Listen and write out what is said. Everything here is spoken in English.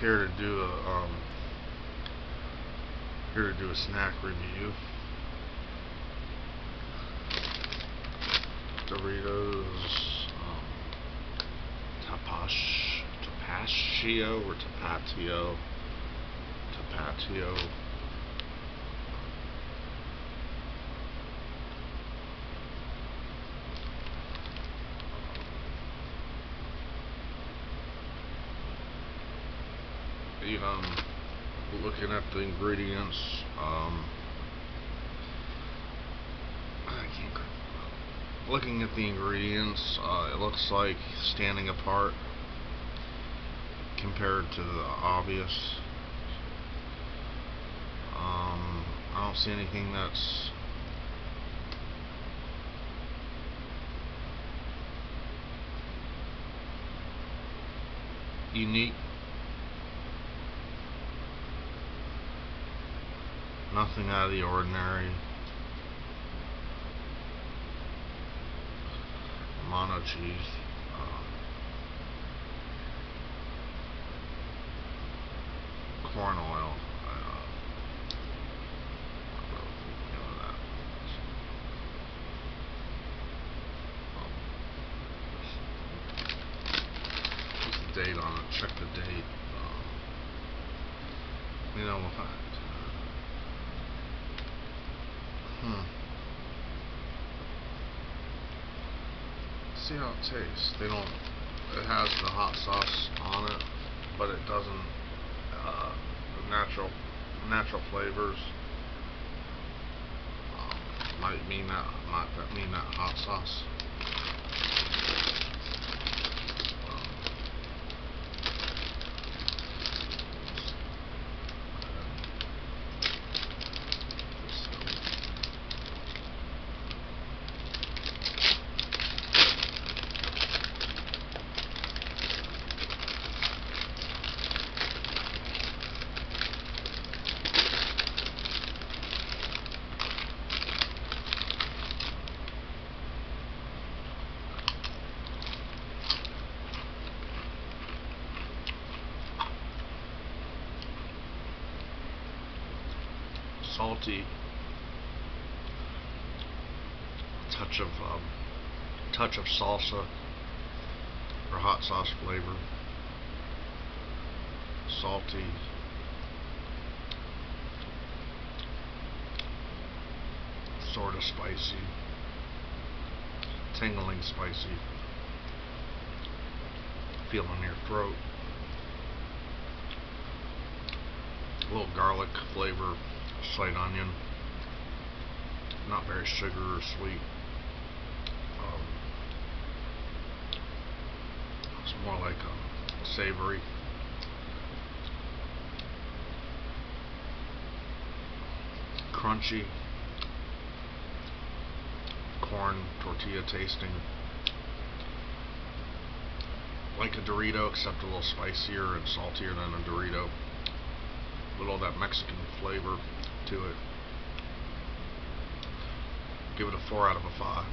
here to do a um, here to do a snack review. Doritos um, Tapash Tapatio or Tapatio Tapatio um, looking at the ingredients, um, looking at the ingredients, uh, it looks like standing apart compared to the obvious. Um, I don't see anything that's unique Nothing out of the ordinary. Mono cheese. Uh, corn oil. Date on it. Check the date. Um, you know, See how it tastes. They don't. It has the hot sauce on it, but it doesn't. Uh, natural, natural flavors. Um, might mean that. Might mean that hot sauce. Salty touch of um, touch of salsa or hot sauce flavor. Salty. Sort of spicy. Tingling spicy. Feel in your throat. A little garlic flavor slight onion. Not very sugar or sweet. Um, it's more like a savory. Crunchy. Corn tortilla tasting. Like a Dorito, except a little spicier and saltier than a Dorito. A little of that Mexican flavor to it. Give it a 4 out of a 5.